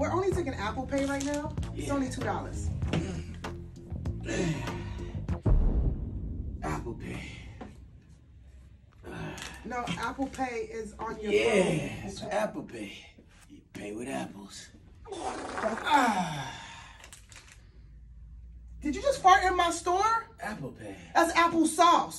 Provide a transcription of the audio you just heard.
we're only taking Apple Pay right now. It's only two dollars. Apple Pay. No, Apple Pay is on your Yeah, phone. it's Apple Pay. You pay with apples. Did you just fart in my store? Apple Pay. That's applesauce.